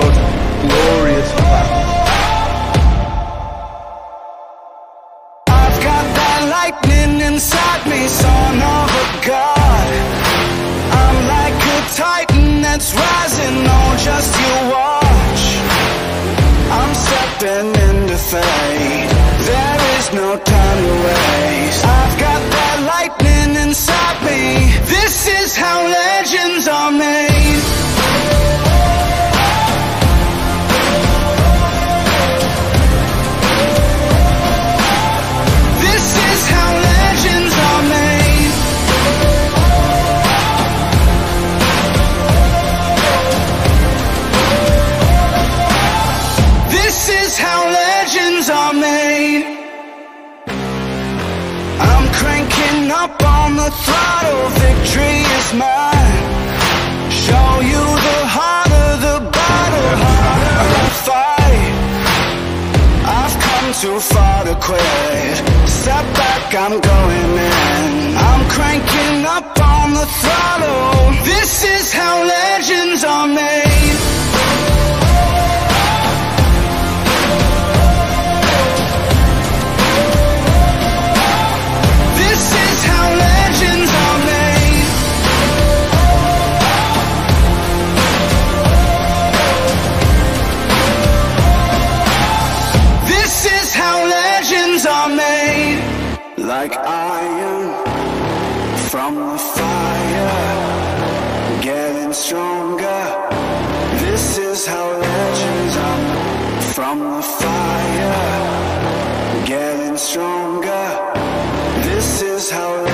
most glorious clouds. I've got that lightning inside me, son of a god. I'm like a titan that's rising on just you watch. I'm stepping into fate. There is no time to wait. Up on the throttle, victory is mine. Show you the heart of the battle, harder the fight. I've come too far to quit. Step back, I'm going in. I'm cranking up on the throttle. This is how legends Like iron from the fire Getting stronger. This is how legends are. From the fire Getting stronger. This is how